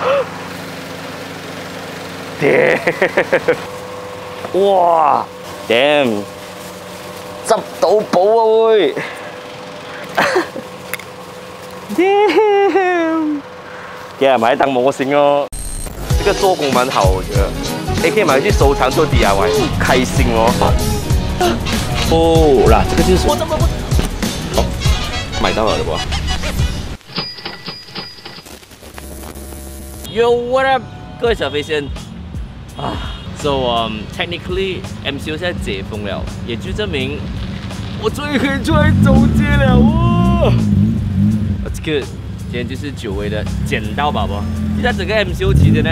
Damn！哇，Damn！執到寶啊喂！Damn！给人买当模型哦，这个做工蛮好，我觉得，也可以买去收藏做 DIY，开心哦。哦，啦，这个就是我怎么不？哦，买到了对不？Yo what up，各位小飞仙啊，So um technically MCO 现在解封了，也就证明我终于可以出来走街了哦。That's good，今天就是久违的捡到宝宝。就在整个 MCO 期间呢，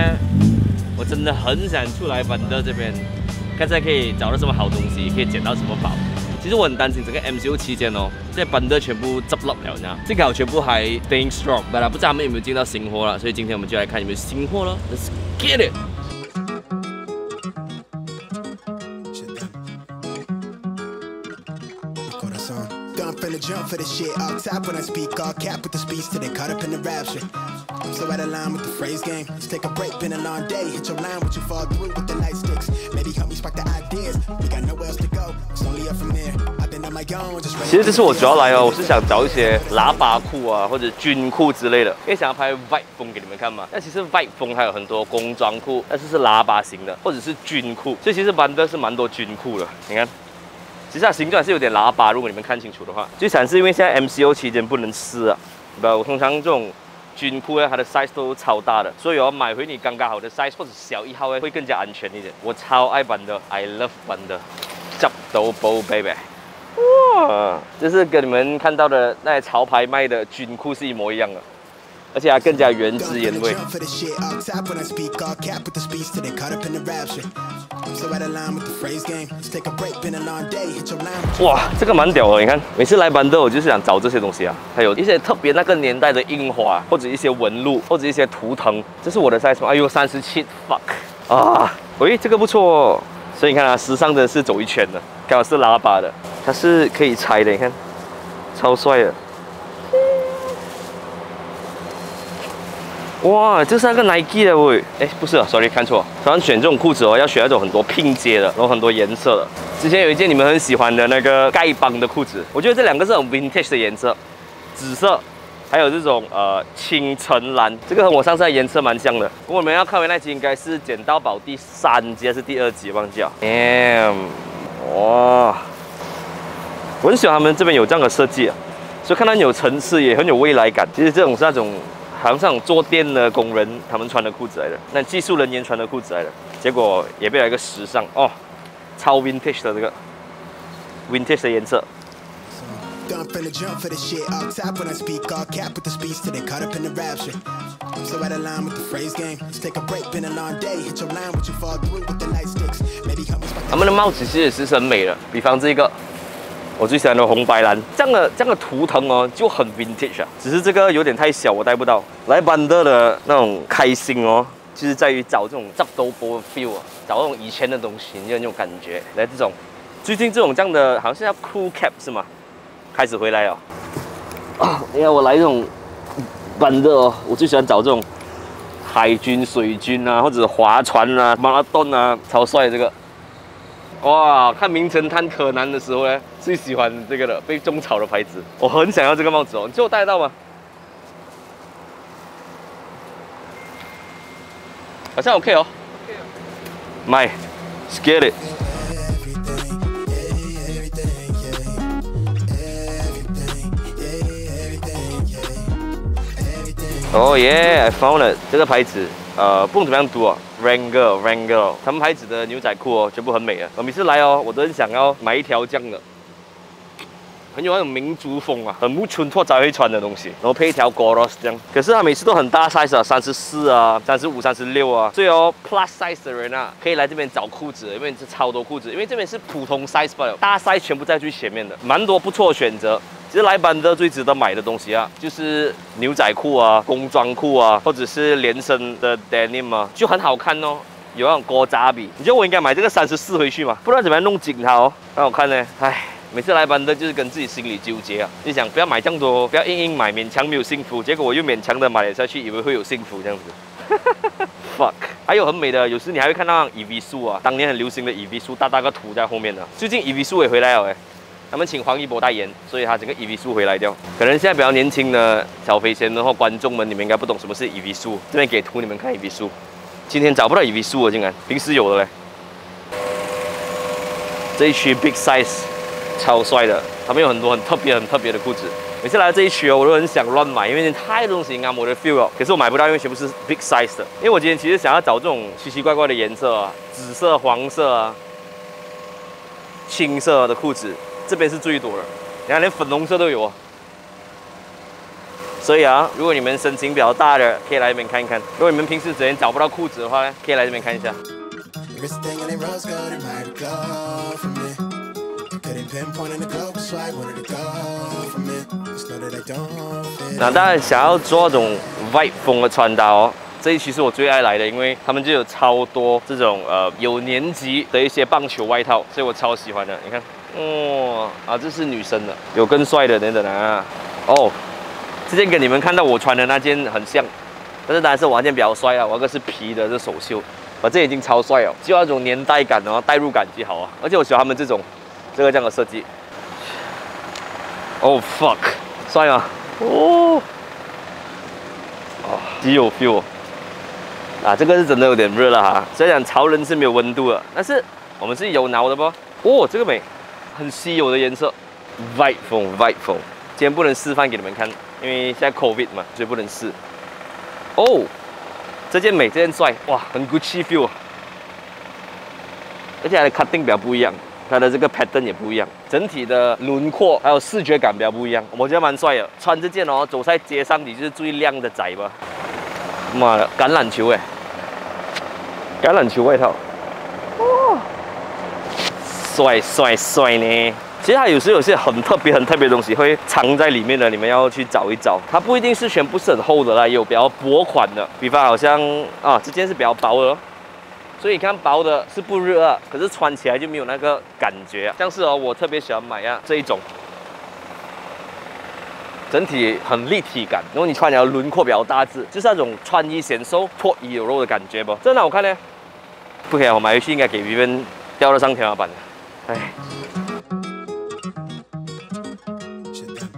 我真的很想出来本德这边，看下可以找到什么好东西，可以捡到什么宝。其实我很担心整个 MCO 期间哦，这些本德全部执笠了，你知道？幸好全部还 staying strong，不然不知道他们有没有进到新货了。所以今天我们就来看有没有新货了。Let's get it！I'm so out of line with the phrase game. Let's take a break, been a long day. Hit your line, what you fall through with the light sticks. Maybe help me spark the ideas. We got nowhere else to go. It's only up from there. I've been on my own, just 其实这是我主要来哦，我是想找一些喇叭裤啊，或者军裤之类的，因为想要拍 Vibe 风给你们看嘛。但其实 Vibe 风还有很多工装裤，但是是喇叭型的，或者是军裤。所以其实蛮的是蛮多军裤的，你看。其实它形状是有点喇叭，如果你们看清楚的话。最惨是因为现在 MCO 期间不能撕啊，不，我通常这种军裤呢，它的 size 都超大的，所以我买回你刚刚好的 size 或者小一号呢，会更加安全一点。我超爱版的，I love 版的，执到宝 baby。哇，就是跟你们看到的那些潮牌卖的军裤是一模一样的，而且还更加原汁原味。哇，这个蛮屌的，你看，每次来班德我就是想找这些东西啊，还有一些特别那个年代的印花，或者一些纹路，或者一些图腾，这是我的 size 吗？哎呦，三十七，fuck 啊，喂，这个不错哦，所以你看啊，时尚真的是走一圈的，刚好是喇叭的，它是可以拆的，你看，超帅的。哇，这是那个 Nike 的喂，哎，不是啊，sorry 看错。反正选这种裤子哦，要选那种很多拼接的，然后很多颜色的。之前有一件你们很喜欢的那个丐帮的裤子，我觉得这两个是很 vintage 的颜色，紫色，还有这种呃青橙蓝，这个和我上次的颜色蛮像的。不过你们要看回那集应该是捡到宝第三集还是第二集，忘记了。Damn，哇，我很喜欢他们这边有这样的设计啊，所以看到有层次也很有未来感。其实这种是那种。好像这种做店的工人他们穿的裤子来的，那技术人员穿的裤子来的，结果也变了一个时尚哦，超 vintage 的这个 vintage 的颜色。Done finna jump for the shit all top when I speak all cap with the speech till they caught up in the rapture. I'm so out of line with the phrase game. Let's take a break, been a long day. Hit your line, what you fall through with the light sticks. Maybe help me spark 他们的帽子其实也是很美的，比方这个，我最喜欢的红白蓝，这样的这样的图腾哦，就很 vintage 啊。只是这个有点太小，我戴不到。来班德的那种开心哦，就是在于找这种执到宝的 feel 啊，找那种以前的东西，你有那种感觉。来这种，最近这种这样的，好像是叫 cool cap 是吗？开始回来了。啊，你看我来这种班德哦，我最喜欢找这种海军、水军啊，或者划船啊、马拉松啊，超帅的这个。哇，看《名侦探柯南》的时候呢，最喜欢这个的被种草的牌子，我很想要这个帽子哦，你借我戴得到吗？好像 OK 哦。买，let's get it。哦耶，I found it！这个牌子，呃，不懂怎么样读啊，Wrangler，Wrangler，他们牌子的牛仔裤哦，全部很美啊。我每次来哦，我都很想要买一条这样的，很有那种民族风啊，很木村拓哉会穿的东西，然后配一条 Goros 这样。可是它每次都很大 size 啊，三十四啊，三十五、三十六啊，所以哦，plus size 的人啊，可以来这边找裤子，因为是超多裤子，因为这边是普通 size 罢了，大 size 全部在最前面的，蛮多不错的选择。其实来班德最值得买的东西啊，就是牛仔裤啊、工装裤啊，或者是连身的 denim 啊，就很好看哦。有那种锅扎比，你觉得我应该买这个三十四回去吗？不知道怎么样弄紧它哦，很好看呢。唉，每次来班的就是跟自己心里纠结啊，就想不要买这样多，不要硬硬买，勉强没有幸福。结果我又勉强的买了下去，以为会有幸福这样子。Fuck，还有很美的，有时你还会看到 EV 树啊，当年很流行的 EV 树，大大个图在后面的。最近 EV 树也回来了哎，他们请黄一博代言，所以他整个 EV 树回来掉。可能现在比较年轻的小飞仙然后观众们，你们应该不懂什么是 EV 树，这边给图你们看 EV 树。今天找不到 EV 树了，竟然平时有的嘞。这一区 Big Size 超帅的，他们有很多很特别、很特别的裤子。每次来这一区哦，我都很想乱买，因为太多东西啱我的 feel 了。可是我买不到，因为全部是 Big Size 的。因为我今天其实想要找这种奇奇怪怪的颜色啊，紫色、黄色啊、青色的裤子，这边是最多的。你看，连粉红色都有啊。所以啊，如果你们身形比较大的，可以来这边看一看。如果你们平时整天找不到裤子的话，可以来这边看一下。那当然想要做那种 vibe 风的穿搭哦，这一期是我最爱来的，因为他们就有超多这种呃有年级的一些棒球外套，所以我超喜欢的。你看，哦、啊，这是女生的，有更帅的等等啊。哦，这件跟你们看到我穿的那件很像，但是当然是我那件比较帅啊，我那个是皮的，这手袖，我这已经超帅哦，就要那种年代感，哦代入感极好啊，而且我喜欢他们这种这个这样的设计。哦、fuck，帅吗？哦，哦，极有 feel 啊！这个是真的有点热了哈。虽然潮人是没有温度的，但是我们是有挠的不？哦，这个美，很稀有的颜色，Vibe 风，Vibe 风。今天不能示范给你们看，因为现在 COVID 嘛，所以不能试。哦，这件美，这件帅，哇，很 Gucci feel 啊。而且它的 cutting 比较不一样，它的这个 pattern 也不一样，整体的轮廓还有视觉感比较不一样，我觉得蛮帅的。穿这件哦，走在街上你就是最靓的仔吧。妈的，橄榄球哎，橄榄球外套，帅帅帅呢！其实它有时候有些很特别、很特别的东西会藏在里面的，你们要去找一找。它不一定是全部是很厚的啦，有比较薄款的，比方好像啊，这件是比较薄的。所以你看薄的是不热啊，可是穿起来就没有那个感觉啊。像是哦，我特别喜欢买啊这一种，整体很立体感，然后你穿起来轮廓比较大致，就是那种穿衣显瘦、脱衣有肉的感觉不？真的好看呢。不可以，我买回去应该给鱼们吊得上天花板的。哎，Shit done.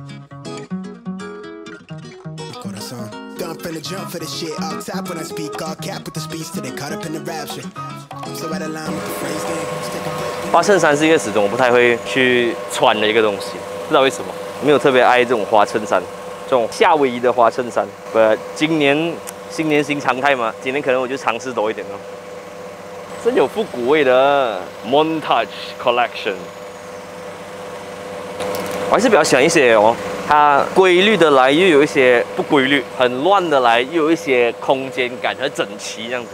Record a song. Done finna jump for the shit. All top when I speak, all cap with the speech till they caught up in the rapture. I'm so out of line with the phrase game. Let's take a break. 花衬衫是一个始终我不太会去穿的一个东西，不知道为什么，没有特别爱这种花衬衫，这种夏威夷的花衬衫。呃，今年新年新常态嘛，今年可能我就尝试多一点哦。真有复古味的 Montage Collection，我还是比较喜欢一些哦，它规律的来，又有一些不规律；很乱的来，又有一些空间感和整齐这样子。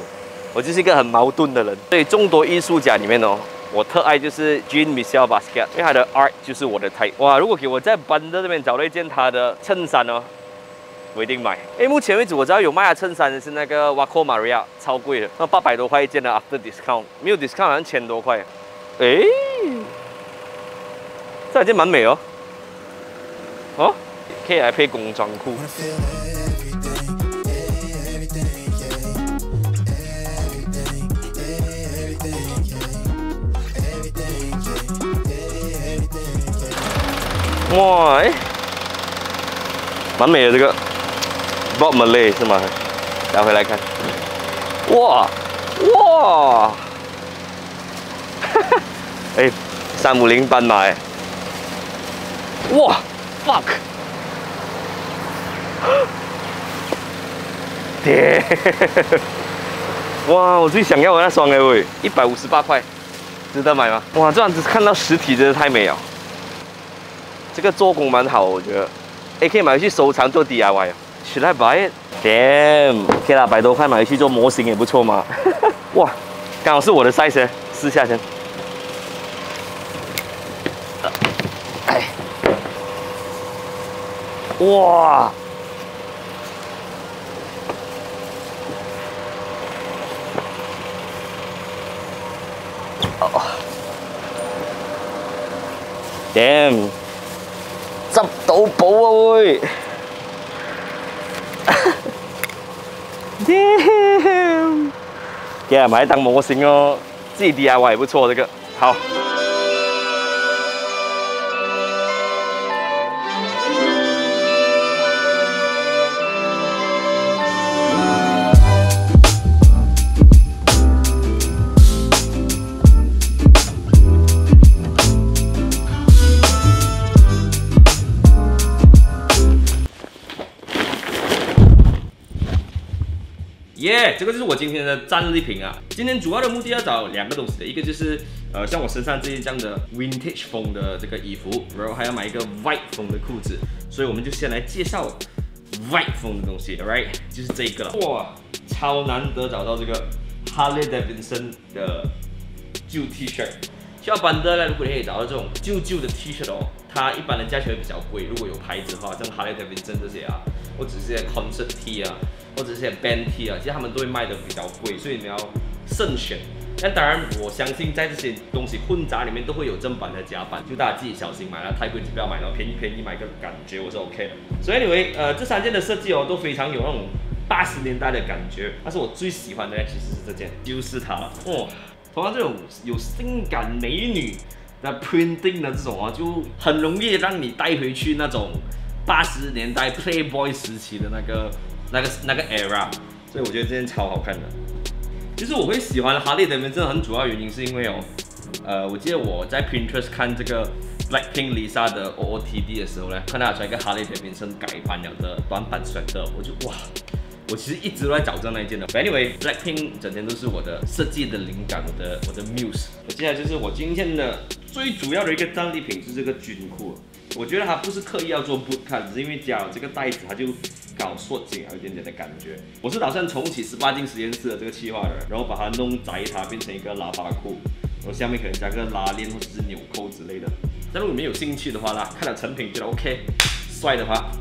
我就是一个很矛盾的人。所以众多艺术家里面哦，我特爱就是 Jean Michel Basquiat，因为他的 art 就是我的 type。哇，如果给我在班德这边找到一件他的衬衫哦，我一定买。哎，目前为止我知道有卖的衬衫的是那个 Waco Maria，超贵的，那八百多块一件的，after discount，没有 discount 好像千多块。哎，这两件蛮美哦。哦，可以来配工装裤。哇，哎，蛮美的这个，Bob Marley 是吗？拿回来看，哇哇，哎，三五零斑马哎，哇，fuck，爹，哇，我最想要的那双哎喂，一百五十八块，值得买吗？哇，这样子看到实体真的太美了。这个做工蛮好，我觉得，哎，可以买回去收藏做 DIY 啊。Should I buy it? Damn，OK 啦，百多块买回去做模型也不错嘛。哇，刚好是我的 size，试下先。哎，哇，哦 Damn，執到寶啊會，Damn，嘅買當模型哦，自己 DIY 也不错，这个好。这个就是我今天的战利品啊！今天主要的目的要找两个东西的，一个就是呃像我身上这件这样的 vintage 风的这个衣服，然后还要买一个 white 风的裤子，所以我们就先来介绍 white 风的东西 alright，就是这个了。哇，超难得找到这个 Harley Davidson 的旧 T 恤。需要班的呢，如果你可以找到这种旧旧的 T 恤哦，它一般的价钱会比较贵。如果有牌子的话，像 Harley Davidson 这些啊，或者是些 concert T 啊。或者是些 band T 啊，其实他们都会卖的比较贵，所以你要慎选。那当然，我相信在这些东西混杂里面都会有正版的假版，就大家自己小心买了，太贵就不要买了，便宜便宜买个感觉我是 OK 的。所以，以为呃这三件的设计哦都非常有那种八十年代的感觉，但是我最喜欢的其实是这件，就是它了。哦，同样这种有性感美女的 printing 的这种啊，就很容易让你带回去那种八十年代 Playboy 时期的那个。那个那个 era，所以我觉得这件超好看的。其实我会喜欢哈利德文，真的很主要原因是因为哦，呃，我记得我在 Pinterest 看这个 Blackpink Lisa 的 OOTD 的时候呢，看到出来一个哈利德文森改版了的短版选的，我就哇，我其实一直都在找这样那一件的。Anyway，Blackpink 整天都是我的设计的灵感，我的我的 muse。接下来就是我今天的最主要的一个战利品，是这个军裤。我觉得它不是刻意要做 boot cut，只是因为加了这个袋子，它就。搞缩紧有一点点的感觉。我是打算重启十八禁实验室的这个计划的，然后把它弄窄它，变成一个喇叭裤，然后下面可能加个拉链或者是纽扣之类的。但如果你们有兴趣的话啦，看了成品觉得 OK，帅的话，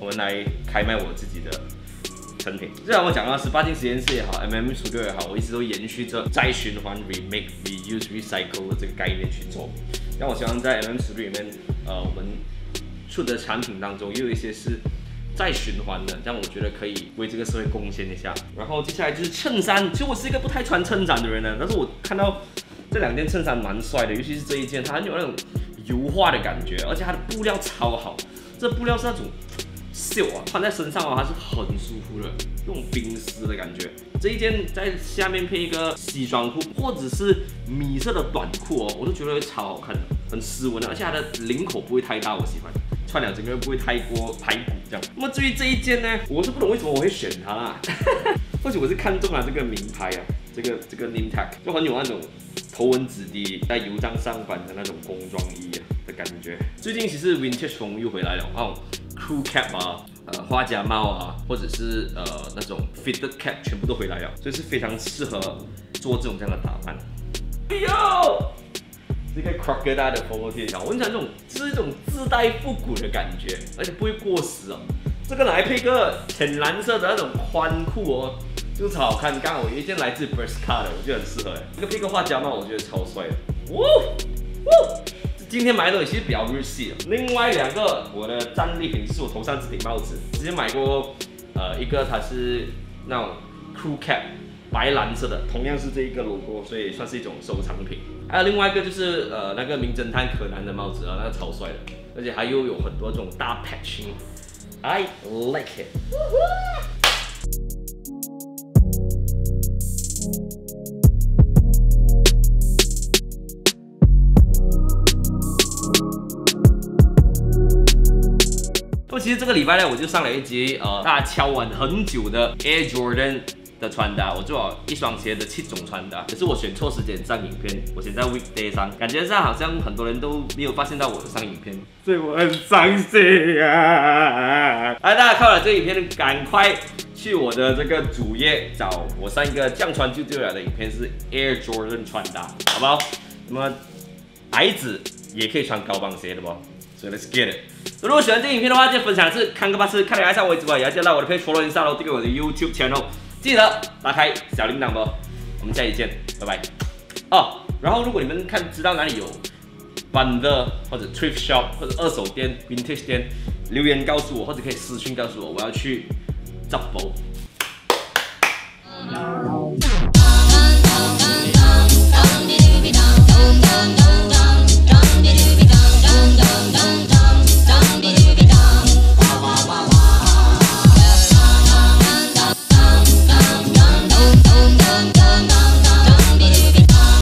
我们来开卖我自己的成品。虽然我讲到十八禁实验室也好 M M 数据也好，我一直都延续着再循环、remake、reuse、recycle 的这个概念去做。但我希望在 M M 数据里面，呃，我们出的产品当中，又有一些是。再循环的，这样我觉得可以为这个社会贡献一下。然后接下来就是衬衫，其实我是一个不太穿衬衫的人呢，但是我看到这两件衬衫蛮帅的，尤其是这一件，它很有那种油画的感觉，而且它的布料超好，这布料是那种秀啊，穿在身上哦还是很舒服的，那种冰丝的感觉。这一件在下面配一个西装裤，或者是米色的短裤哦，我都觉得会超好看的，很斯文的，而且它的领口不会太大，我喜欢。穿了整个人不会太过排骨这样。那么至于这一件呢，我是不懂为什么我会选它啦。或许我是看中了这个名牌啊，这个这个 Nimtech 就很有那种头文字 D 在油站上班的那种工装衣的感觉。最近其实 Vintage 风又回来了，哦 crew Cap 啊，呃，花甲帽啊，或者是呃那种 Fitted Cap 全部都回来了，所以是非常适合做这种这样的打扮。哎呦！这个 crocodile 的 polo T 我跟你讲，这种是一种自带复古的感觉，而且不会过时哦。这个来配个浅蓝色的那种宽裤哦，就超好看。刚好我有一件来自 Bershka 的，我觉得很适合。这个配个画家帽，我觉得超帅的。呜呜，今天买的东西其实比较日系。另外两个我的战利品是我头上这顶帽子，之前买过，呃，一个它是那种 cool cap。白蓝色的，同样是这一个 logo，所以算是一种收藏品。还有另外一个就是呃那个名侦探柯南的帽子啊，那个超帅的，而且还又有很多这种大 patching，I like it。其实这个礼拜呢，我就上了一集呃大家敲完很久的 Air Jordan。的穿搭，我做了一双鞋的七种穿搭，可是我选错时间上影片，我选在 weekday 上，感觉上好像很多人都没有发现到我上影片，所以我很伤心啊！哎，大家看了这影片，赶快去我的这个主页找我上一个这样穿就对了的影片，是 Air Jordan 穿搭，好不好？那么矮子也可以穿高帮鞋的不？So let's get it。如果喜欢这影片的话，记得分享是看个巴士，看你爱上我直播，也要记得来我的 page follow 一下喽，订阅我的 YouTube channel。记得打开小铃铛不？我们下期见，拜拜。哦，然后如果你们看知道哪里有班的或者 thrift shop 或者二手店 vintage 店留言告诉我，或者可以私信告诉我，我要去 z 博